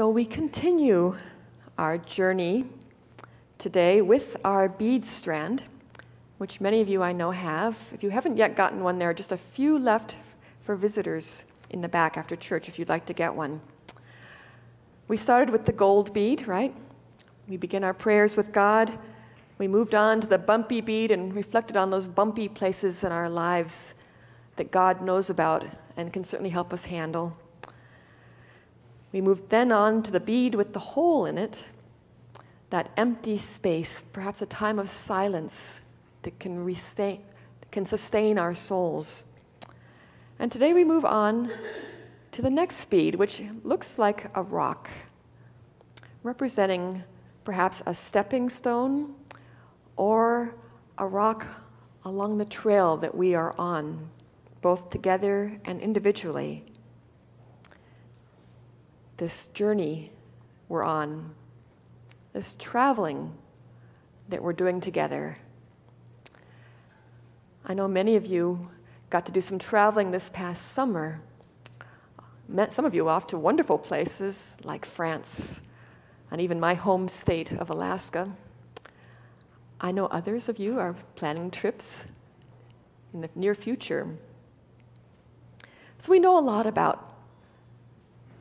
So we continue our journey today with our bead strand, which many of you I know have. If you haven't yet gotten one, there are just a few left for visitors in the back after church if you'd like to get one. We started with the gold bead, right? We begin our prayers with God. We moved on to the bumpy bead and reflected on those bumpy places in our lives that God knows about and can certainly help us handle. We moved then on to the bead with the hole in it, that empty space, perhaps a time of silence that can, restain, can sustain our souls. And today we move on to the next bead, which looks like a rock, representing perhaps a stepping stone or a rock along the trail that we are on, both together and individually this journey we're on, this traveling that we're doing together. I know many of you got to do some traveling this past summer. Met some of you off to wonderful places like France and even my home state of Alaska. I know others of you are planning trips in the near future. So we know a lot about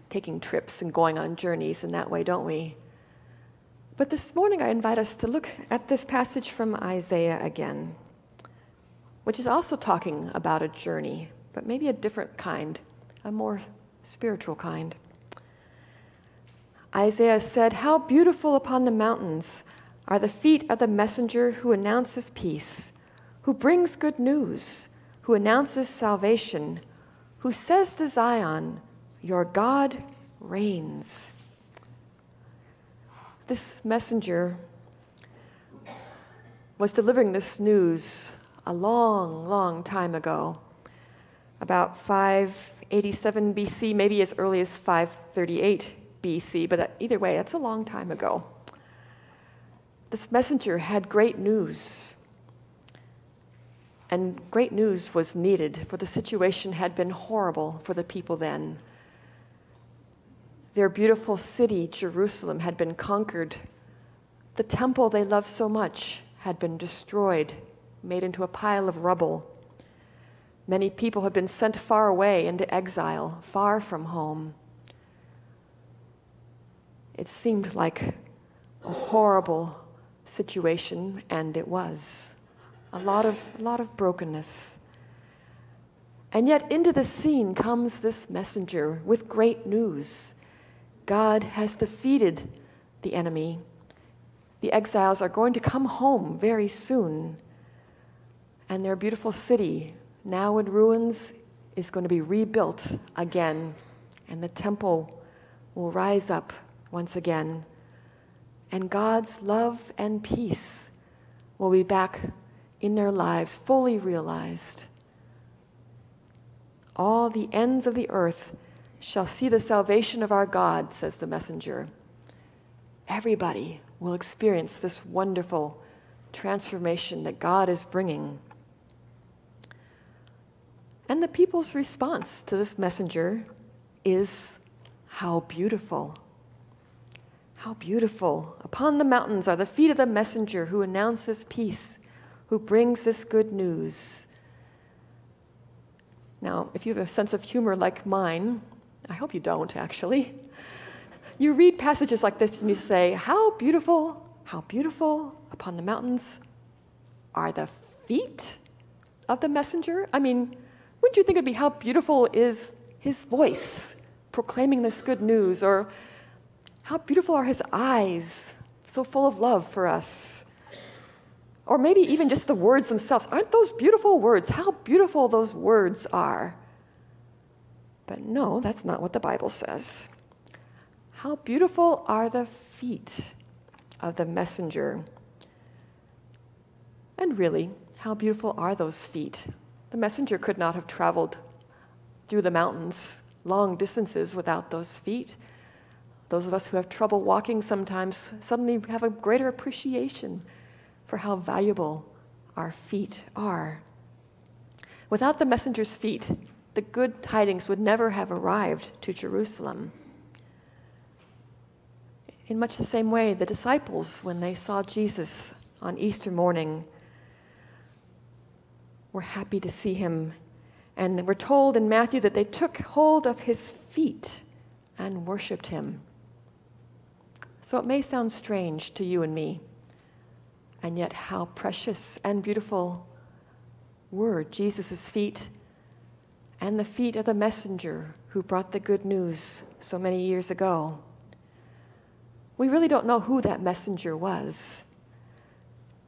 taking trips and going on journeys in that way, don't we? But this morning I invite us to look at this passage from Isaiah again, which is also talking about a journey, but maybe a different kind, a more spiritual kind. Isaiah said, How beautiful upon the mountains are the feet of the messenger who announces peace, who brings good news, who announces salvation, who says to Zion, your God reigns. This messenger was delivering this news a long, long time ago, about 587 BC, maybe as early as 538 BC, but either way, that's a long time ago. This messenger had great news. And great news was needed, for the situation had been horrible for the people then. Their beautiful city, Jerusalem, had been conquered. The temple they loved so much had been destroyed, made into a pile of rubble. Many people had been sent far away into exile, far from home. It seemed like a horrible situation, and it was. A lot of, a lot of brokenness. And yet, into the scene comes this messenger with great news. God has defeated the enemy. The exiles are going to come home very soon, and their beautiful city, now in ruins, is going to be rebuilt again, and the temple will rise up once again. And God's love and peace will be back in their lives, fully realized. All the ends of the earth shall see the salvation of our God, says the messenger. Everybody will experience this wonderful transformation that God is bringing. And the people's response to this messenger is how beautiful. How beautiful. Upon the mountains are the feet of the messenger who announces peace, who brings this good news. Now, if you have a sense of humor like mine, I hope you don't, actually. You read passages like this and you say, How beautiful, how beautiful upon the mountains are the feet of the messenger? I mean, wouldn't you think it'd be how beautiful is his voice proclaiming this good news? Or how beautiful are his eyes, so full of love for us? Or maybe even just the words themselves. Aren't those beautiful words? How beautiful those words are. But no, that's not what the Bible says. How beautiful are the feet of the messenger. And really, how beautiful are those feet? The messenger could not have traveled through the mountains long distances without those feet. Those of us who have trouble walking sometimes suddenly have a greater appreciation for how valuable our feet are. Without the messenger's feet, the good tidings would never have arrived to Jerusalem. In much the same way, the disciples, when they saw Jesus on Easter morning, were happy to see him. And we're told in Matthew that they took hold of his feet and worshiped him. So it may sound strange to you and me, and yet how precious and beautiful were Jesus' feet and the feet of the messenger who brought the good news so many years ago. We really don't know who that messenger was,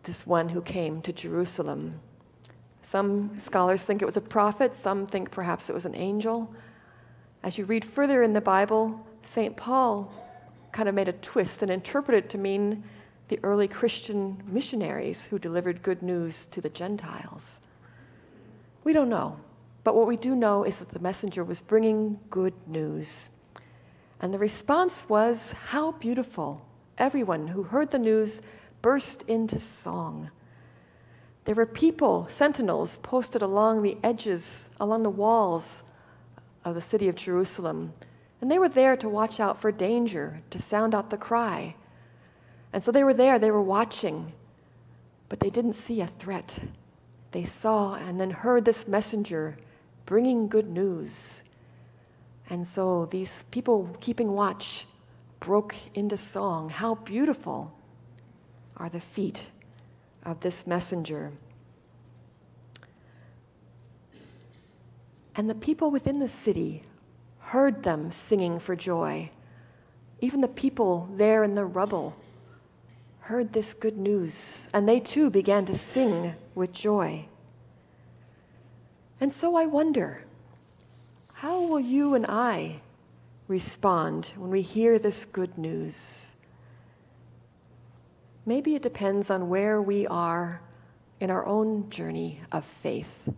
this one who came to Jerusalem. Some scholars think it was a prophet, some think perhaps it was an angel. As you read further in the Bible, St. Paul kind of made a twist and interpreted it to mean the early Christian missionaries who delivered good news to the Gentiles. We don't know, but what we do know is that the messenger was bringing good news. And the response was, How beautiful! Everyone who heard the news burst into song. There were people, sentinels, posted along the edges, along the walls of the city of Jerusalem. And they were there to watch out for danger, to sound out the cry. And so they were there, they were watching, but they didn't see a threat. They saw and then heard this messenger bringing good news. And so these people keeping watch broke into song. How beautiful are the feet of this messenger. And the people within the city heard them singing for joy. Even the people there in the rubble heard this good news, and they too began to sing with joy. And so I wonder how will you and I respond when we hear this good news? Maybe it depends on where we are in our own journey of faith.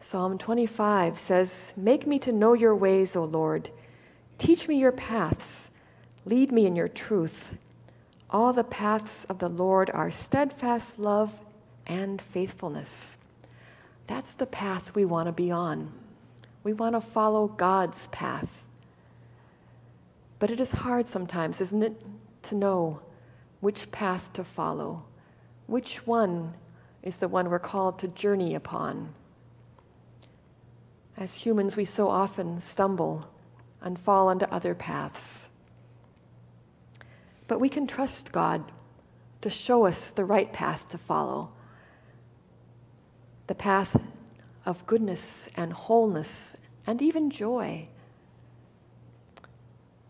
Psalm 25 says, Make me to know your ways, O Lord. Teach me your paths. Lead me in your truth. All the paths of the Lord are steadfast love and faithfulness. That's the path we want to be on. We want to follow God's path. But it is hard sometimes, isn't it, to know which path to follow, which one is the one we're called to journey upon. As humans, we so often stumble and fall onto other paths. But we can trust God to show us the right path to follow the path of goodness and wholeness and even joy.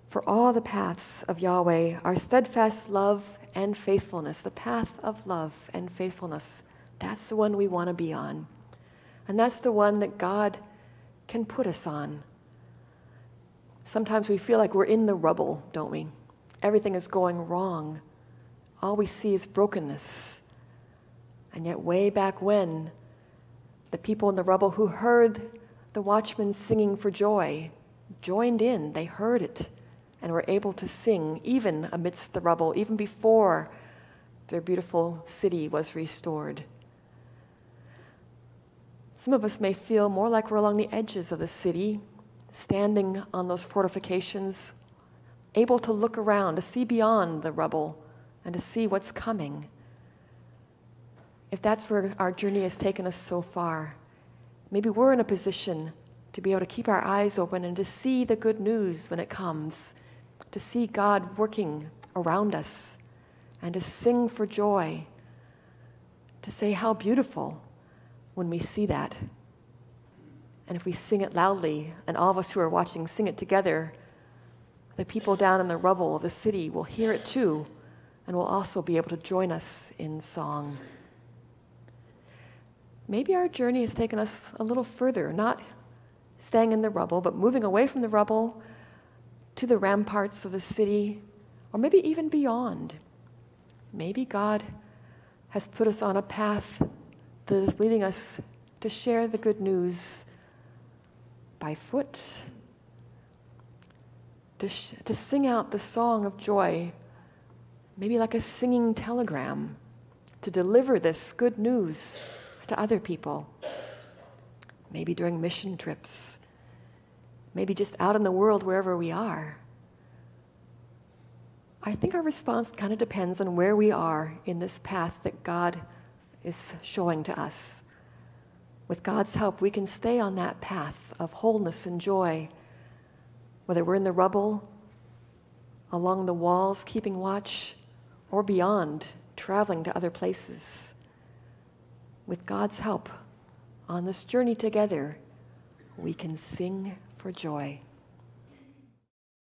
For all the paths of Yahweh are steadfast love and faithfulness, the path of love and faithfulness. That's the one we want to be on. And that's the one that God can put us on. Sometimes we feel like we're in the rubble, don't we? Everything is going wrong. All we see is brokenness. And yet, way back when, the people in the rubble who heard the watchmen singing for joy joined in. They heard it and were able to sing even amidst the rubble, even before their beautiful city was restored. Some of us may feel more like we're along the edges of the city, standing on those fortifications, able to look around, to see beyond the rubble, and to see what's coming if that's where our journey has taken us so far, maybe we're in a position to be able to keep our eyes open and to see the good news when it comes, to see God working around us, and to sing for joy, to say how beautiful when we see that. And if we sing it loudly, and all of us who are watching sing it together, the people down in the rubble of the city will hear it too, and will also be able to join us in song maybe our journey has taken us a little further, not staying in the rubble, but moving away from the rubble to the ramparts of the city, or maybe even beyond. Maybe God has put us on a path that is leading us to share the good news by foot, to, sh- to sing out the song of joy, maybe like a singing telegram, to deliver this good news to other people. Maybe during mission trips. Maybe just out in the world wherever we are. I think our response kind of depends on where we are in this path that God is showing to us. With God's help, we can stay on that path of wholeness and joy, whether we're in the rubble, along the walls, keeping watch, or beyond, traveling to other places. With God's help, on this journey together, we can sing for joy.